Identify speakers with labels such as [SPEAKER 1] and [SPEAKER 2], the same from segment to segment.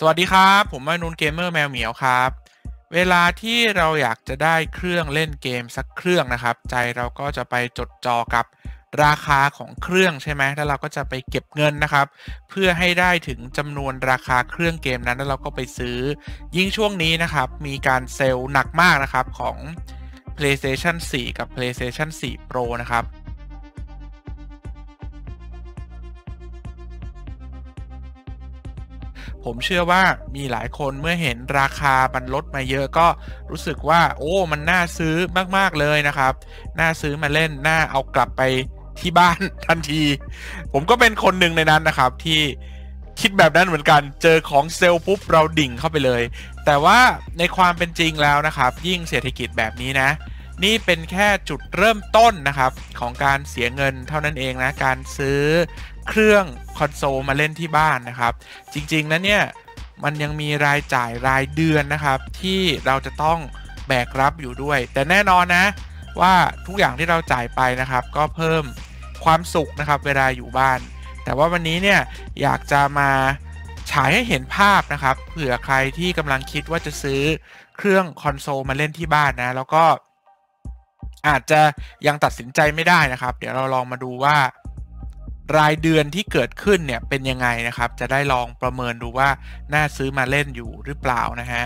[SPEAKER 1] สวัสดีครับ ผมมานูนเกมเมอร์แมวเหมียวครับ เวลาที่เราอยากจะได้เครื่องเล่นเกมสักเครื่องนะครับ ใจเราก็จะไปจดจ่อกับราคาของเครื่องใช่ไหมแล้วเราก็จะไปเก็บเงินนะครับ เพื่อให้ได้ถึงจำนวนราคาเครื่องเกมนั้นแล้วเราก็ไปซื้อ ยิ่งช่วงนี้นะครับ มีการเซลล์หนักมากนะครับของ PlayStation 4 กับ PlayStation 4 Pro นะครับ ผมเชื่อว่ามีหลายคนเมื่อเห็นราคามันลดมาเยอะก็รู้สึกว่า โอ้มันน่าซื้อมากๆเลยนะครับ น่าซื้อมาเล่นน่าเอากลับไปที่บ้านทันที ผมก็เป็นคนหนึ่งในนั้นนะครับ ที่คิดแบบนั้นเหมือนกัน เจอของเซลล์ปุ๊บเราดิ่งเข้าไปเลย แต่ว่าในความเป็นจริงแล้วนะครับ ยิ่งเศรษฐกิจแบบนี้นะ นี่เป็นแค่จุดเริ่มต้นนะครับ ของการเสียเงินเท่านั้นเองนะ การซื้อเครื่องคอนโซลมาเล่นที่บ้านนะครับ จริงๆนะเนี่ย มันยังมีรายจ่ายรายเดือนนะครับ ที่เราจะต้องแบกรับอยู่ด้วย แต่แน่นอนนะว่าทุกอย่างที่เราจ่ายไปนะครับ ก็เพิ่มความสุขนะครับ เวลาอยู่บ้าน แต่ว่าวันนี้เนี่ยอยากจะมาฉายให้เห็นภาพนะครับ เผื่อใครที่กำลังคิดว่าจะซื้อเครื่องคอนโซลมาเล่นที่บ้านนะ แล้วก็ อาจจะยังตัดสินใจไม่ได้นะครับ เดี๋ยวเราลองมาดูว่ารายเดือนที่เกิดขึ้นเนี่ยเป็นยังไงนะครับ จะได้ลองประเมินดูว่าน่าซื้อมาเล่นอยู่หรือเปล่านะฮะ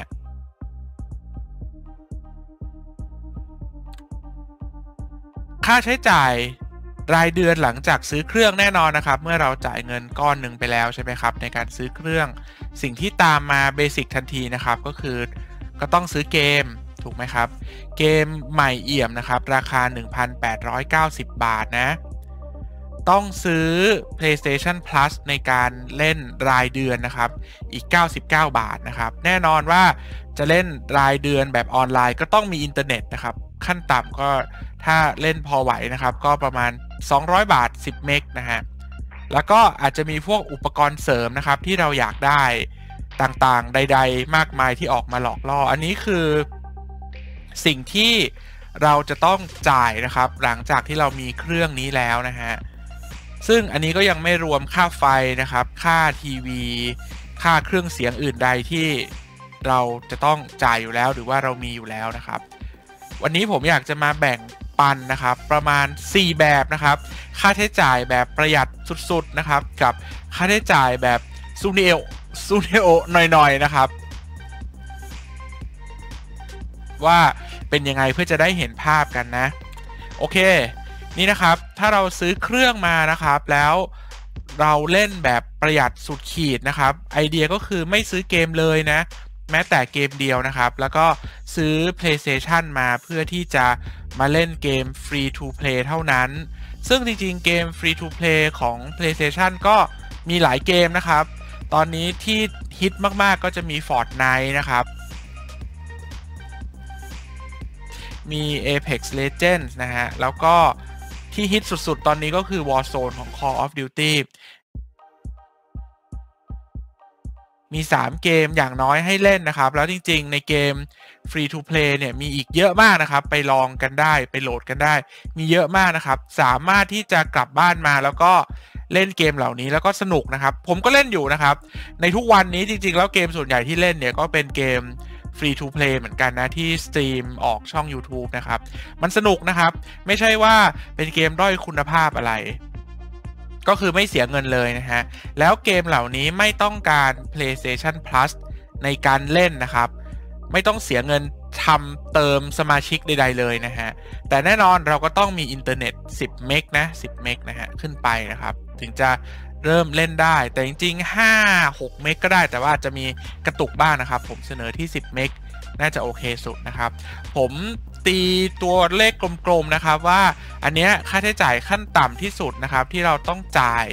[SPEAKER 1] ค่าใช้จ่ายรายเดือนหลังจากซื้อเครื่องแน่นอนนะครับ เมื่อเราจ่ายเงินก้อนหนึ่งไปแล้วใช่ไหมครับ ในการซื้อเครื่อง สิ่งที่ตามมาเบสิกทันทีนะครับ ก็คือก็ต้องซื้อเกม ถูกไหมครับ เกมใหม่เอี่ยมนะครับ ราคา 1,890 บาทนะ ต้องซื้อ PlayStation Plus ในการเล่นรายเดือนนะครับ อีก 99 บาทนะครับ แน่นอนว่าจะเล่นรายเดือนแบบออนไลน์ก็ต้องมีอินเทอร์เน็ตนะครับ ขั้นต่ำก็ถ้าเล่นพอไหวนะครับ ก็ประมาณ 200 บาท 10 เมกนะฮะ แล้วก็อาจจะมีพวกอุปกรณ์เสริมนะครับที่เราอยากได้ต่างๆ ใด ๆ มากมายที่ออกมาหลอกล่อ อันนี้คือ สิ่งที่เราจะต้องจ่ายนะครับ หลังจากที่เรามีเครื่องนี้แล้วนะฮะซึ่งอันนี้ก็ยังไม่รวมค่าไฟนะครับ ค่าทีวี ค่าเครื่องเสียงอื่นใดที่เราจะต้องจ่ายอยู่แล้วหรือว่าเรามีอยู่แล้วนะครับ วันนี้ผมอยากจะมาแบ่งปันนะครับ ประมาณ 4 แบบนะครับ ค่าใช้จ่ายแบบประหยัดสุดๆนะครับ กับค่าใช้จ่ายแบบซูเนโอซูเนโอหน่อยๆนะครับ ว่า เป็นยังไงเพื่อจะได้เห็นภาพกันนะ โอเค นี่นะครับถ้าเราซื้อเครื่องมานะครับ แล้วเราเล่นแบบประหยัดสุดขีดนะครับ ไอเดียก็คือไม่ซื้อเกมเลยนะ แม้แต่เกมเดียวนะครับ แล้วก็ซื้อ PlayStation มาเพื่อที่จะมาเล่นเกม Free to Play เท่านั้น ซึ่งจริงๆ เกม Free to Play ของ PlayStation ก็มีหลายเกมนะครับ ตอนนี้ที่ฮิตมากๆก็จะมี Fortnite นะครับ มี Apex Legends นะฮะ แล้วก็ที่ฮิตสุดๆ ตอนนี้ก็คือ Warzone ของ Call of Duty มี 3 เกมอย่างน้อยให้เล่นนะครับ แล้วจริงๆ ในเกม Free to Play เนี่ย มีอีกเยอะมากนะครับ ไปลองกันได้ไปโหลดกันได้ มีเยอะมากนะครับ สามารถที่จะกลับบ้านมาแล้วก็เล่นเกมเหล่านี้แล้วก็สนุกนะครับ ผมก็เล่นอยู่นะครับ ในทุกวันนี้จริงๆ แล้วเกมส่วนใหญ่ที่เล่นเนี่ยก็เป็นเกม Free to Play เหมือนกันนะที่สตรีมออกช่อง YouTube นะครับ มันสนุกนะครับ ไม่ใช่ว่าเป็นเกมด้อยคุณภาพอะไร ก็คือไม่เสียเงินเลยนะฮะ แล้วเกมเหล่านี้ไม่ต้องการ PlayStation Plus ในการเล่นนะครับ ไม่ต้องเสียเงินเพิ่มเติมสมาชิกใด ๆ เลยนะฮะ แต่แน่นอนเราก็ต้องมีอินเทอร์เน็ต 10 เมกนะ 10 เมกนะฮะ ขึ้นไปนะครับ ถึงจะ เริ่มเล่นได้แต่จริงๆ 5 6 เมกก็ได้แต่ว่าจะมีกระตุกบ้างนะครับ ผมเสนอที่ 10 เมกน่าจะโอเคสุดนะครับ ผมตีตัวเลขกลมๆนะครับว่าอันเนี้ยค่าใช้จ่ายขั้นต่ำที่สุดนะครับ ที่เราต้องจ่าย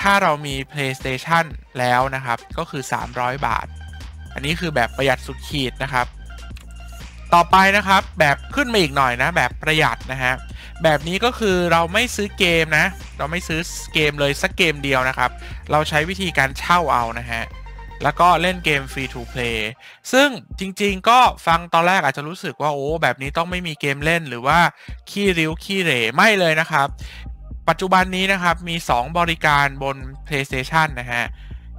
[SPEAKER 1] ถ้าเรามี PlayStation แล้วนะครับ ก็คือ 300 บาท อันนี้คือแบบประหยัดสุดขีดนะครับ ต่อไปนะครับแบบขึ้นมาอีกหน่อยนะ แบบประหยัดนะฮะแบบนี้ก็คือเราไม่ซื้อเกมนะ เราไม่ซื้อเกมเลยสักเกมเดียวนะครับ เราใช้วิธีการเช่าเอานะฮะ แล้วก็เล่นเกม Free to Play ซึ่งจริงๆก็ฟังตอนแรกอาจจะรู้สึกว่าโอ้แบบนี้ต้องไม่มีเกมเล่นหรือว่า ขี้ริ้วขี้เหร่ไม่เลยนะครับ ปัจจุบันนี้นะครับมี 2 บริการบน PlayStation นะฮะ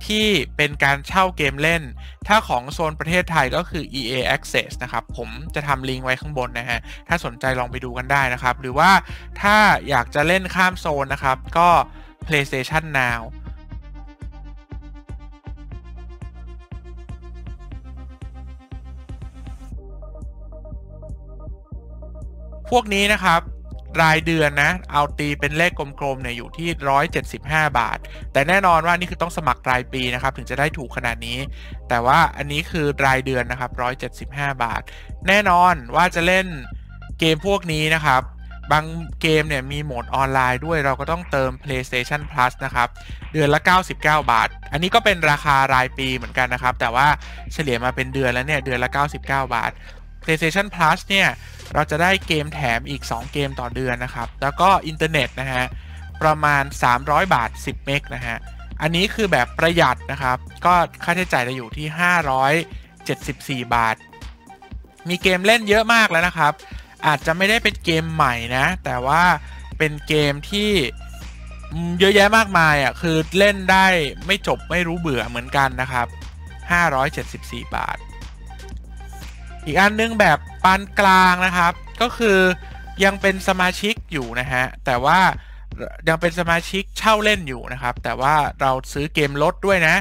[SPEAKER 1] ที่เป็นการเช่าเกมเล่น ถ้าของโซนประเทศไทยก็คือ EA Access นะครับ ผมจะทำลิงก์ไว้ข้างบนนะฮะ ถ้าสนใจลองไปดูกันได้นะครับ หรือว่าถ้าอยากจะเล่นข้ามโซนนะครับ ก็ PlayStation Now พวกนี้นะครับ รายเดือนนะ เอาตีเป็นเลขกลมๆเนี่ยอยู่ที่ 175 บาท แต่แน่นอนว่านี่คือต้องสมัครรายปีนะครับ ถึงจะได้ถูกขนาดนี้ แต่ว่าอันนี้คือรายเดือนนะครับ 175 บาท แน่นอนว่าจะเล่นเกมพวกนี้นะครับ บางเกมเนี่ยมีโหมดออนไลน์ด้วยเราก็ต้องเติม PlayStation Plus นะครับ เดือนละ 99 บาท อันนี้ก็เป็นราคารายปีเหมือนกันนะครับ แต่ว่าเฉลี่ยมาเป็นเดือนแล้วเนี่ยเดือนละ 99 บาท PlayStation Plus เนี่ย เราจะได้เกมแถมอีก 2 เกมต่อเดือนนะครับ แล้วก็อินเทอร์เน็ตนะฮะ ประมาณ 300 บาท 10 เมกนะฮะ อันนี้คือแบบประหยัดนะครับ ก็ค่าใช้จ่ายจะอยู่ที่ 574 บาท มีเกมเล่นเยอะมากแล้วนะครับ อาจจะไม่ได้เป็นเกมใหม่นะ แต่ว่าเป็นเกมที่เยอะแยะมากมายอะ คือเล่นได้ไม่จบไม่รู้เบื่อเหมือนกันนะครับ 574 บาท อีกอันนึงแบบปานกลางนะครับ ก็คือยังเป็นสมาชิกอยู่นะฮะ แต่ว่ายังเป็นสมาชิกเช่าเล่นอยู่นะครับ แต่ว่าเราซื้อเกมลดด้วยนะ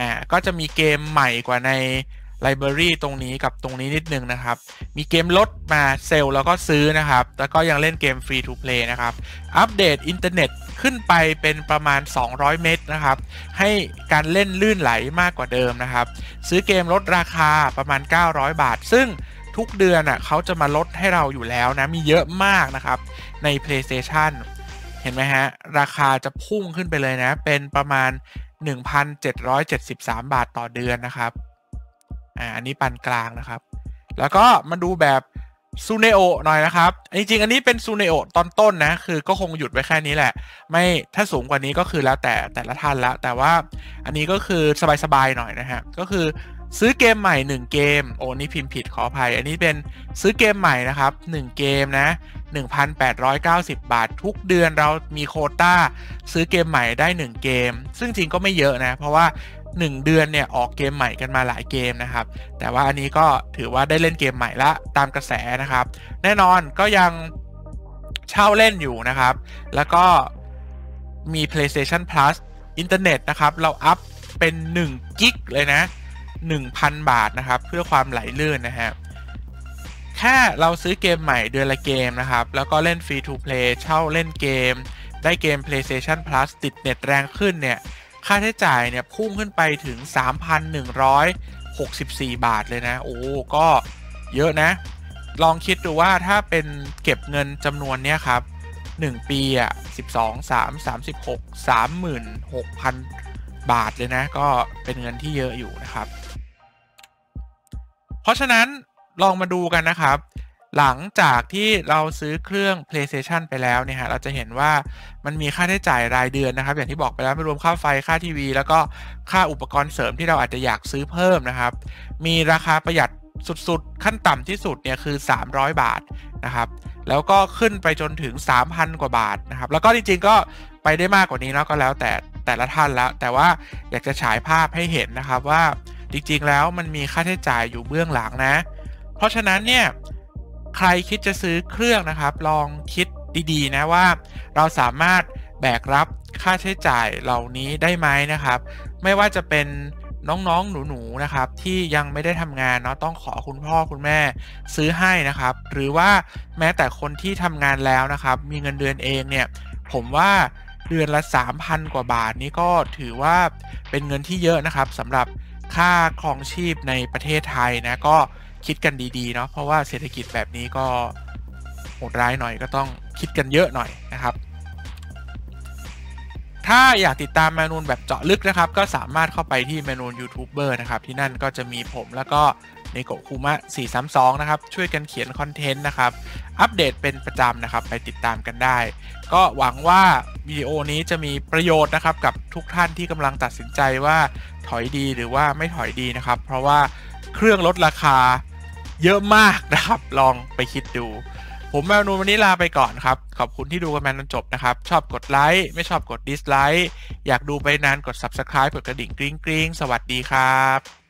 [SPEAKER 1] อ่า ก็จะมีเกมใหม่กว่าใน library ตรงนี้กับตรงนี้นิดนึงนะครับ มีเกมลดมาเซลแล้วก็ซื้อนะครับ แล้วก็ยังเล่นเกม free to play นะครับ อัปเดตอินเทอร์เน็ตขึ้นไปเป็นประมาณ 200 เมตรนะครับ ให้การเล่นลื่นไหลมากกว่าเดิมนะครับ ซื้อเกมลดราคาประมาณ 900 บาท ซึ่งทุกเดือนอะเขาจะมาลดให้เราอยู่แล้วนะ มีเยอะมากนะครับ ใน PlayStation เห็นไหมฮะ ราคาจะพุ่งขึ้นไปเลยนะ เป็นประมาณ 1,773 บาทต่อเดือนนะครับ อ่าอันนี้ปานกลางนะครับ แล้วก็มาดูแบบซูเนโอหน่อยนะครับ จริงๆ อันนี้เป็นซูเนโอตอนต้นนะ คือก็คงหยุดไว้แค่นี้แหละ ไม่ ถ้าสูงกว่านี้ก็คือแล้วแต่แต่ละท่านละ แต่ว่าอันนี้ก็คือสบายๆ หน่อยนะฮะ ก็คือซื้อเกมใหม่ 1 เกม โอ้นี่พิมพ์ผิดขออภัย อันนี้เป็นซื้อเกมใหม่นะครับ 1 เกมนะ 1,890 บาท ทุกเดือนเรามีโคต้า ซื้อเกมใหม่ได้ 1 เกม ซึ่งจริงก็ไม่เยอะนะ เพราะว่า 1 เดือนเนี่ยออกเกมใหม่กันมาหลายเกมนะครับ แต่ว่าอันนี้ก็ถือว่าได้เล่นเกมใหม่ละตามกระแสนะครับ แน่นอนก็ยังเช่าเล่นอยู่นะครับ แล้วก็มี PlayStation Plus อินเทอร์เน็ตนะครับ เรา up เป็น1กิกเลยนะ 1,000 บาทนะครับ เพื่อความไหลลื่นนะฮะแค่เราซื้อเกมใหม่เดือนละเกมนะครับ แล้วก็เล่น free to play เช่าเล่นเกม ได้เกม PlayStation Plus ติดเน็ตแรงขึ้นเนี่ย ค่าใช้จ่ายเนี่ยพุ่งขึ้นไปถึง 3,164 บาทเลยนะ โอ้ก็เยอะนะ ลองคิดดูว่าถ้าเป็นเก็บเงินจำนวนเนี้ยครับ 1 ปีอะ12 3 36 36,000 บาทเลยนะ ก็เป็นเงินที่เยอะอยู่นะครับ เพราะฉะนั้นลองมาดูกันนะครับ หลังจากที่เราซื้อเครื่อง PlayStation ไปแล้วเนี่ยฮะเราจะเห็นว่ามันมีค่าใช้จ่ายรายเดือนนะครับ อย่างที่บอกไปแล้วไม่รวมค่าไฟค่าทีวี แล้วก็ค่าอุปกรณ์เสริมที่เราอาจจะอยากซื้อเพิ่มนะครับ มีราคาประหยัดสุดๆ ขั้นต่ำที่สุดเนี่ยคือ 300 บาทนะครับ แล้วก็ขึ้นไปจนถึง 3,000 กว่าบาทนะครับ แล้วก็จริงๆก็ไปได้มากกว่านี้เนาะก็แล้วแต่แต่ละท่านแล้วแต่ว่าอยากจะฉายภาพให้เห็นนะครับว่าจริงๆแล้วมันมีค่าใช้จ่ายอยู่เบื้องหลังนะ เพราะฉะนั้นเนี่ย ใครคิดจะซื้อเครื่องนะครับ ลองคิดดีๆ นะว่า เราสามารถแบกรับค่าใช้จ่ายเหล่านี้ได้ไหมนะครับ ไม่ว่าจะเป็นน้องๆ หนูๆ นะครับ ที่ยังไม่ได้ทำงานเนาะต้องขอคุณพ่อคุณแม่ซื้อให้นะครับ หรือว่าแม้แต่คนที่ทำงานแล้วนะครับ มีเงินเดือนเองเนี่ย ผมว่าเดือนละ 3,000 กว่าบาทนี้ก็ถือว่าเป็นเงินที่เยอะนะครับสำหรับค่าครองชีพในประเทศไทยนะก็ คิดกันดีๆเนาะเพราะว่าเศรษฐกิจแบบนี้ก็โหดร้ายหน่อยก็ต้องคิดกันเยอะหน่อยนะครับ ถ้าอยากติดตามเมนูแบบเจาะลึกนะครับ ก็สามารถเข้าไปที่เมนูยูทูบเบอร์นะครับ ที่นั่นก็จะมีผมแล้วก็ในโกคุมะ432 นะครับ ช่วยกันเขียนคอนเทนต์นะครับ อัปเดตเป็นประจำนะครับ ไปติดตามกันได้ ก็หวังว่าวิดีโอนี้จะมีประโยชน์นะครับ กับทุกท่านที่กำลังตัดสินใจว่าถอยดีหรือว่าไม่ถอยดีนะครับ เพราะว่าเครื่องลดราคา เยอะมากนะครับ ลองไปคิดดู ผมแมวนูวันนี้ลาไปก่อนครับ ขอบคุณที่ดูกันมาจนจบนะครับ ชอบกดไลค์ไม่ชอบกดดิสไลค์อยากดูไปนานกด subscribe กดกระดิ่งกริ๊งกริ๊งสวัสดีครับ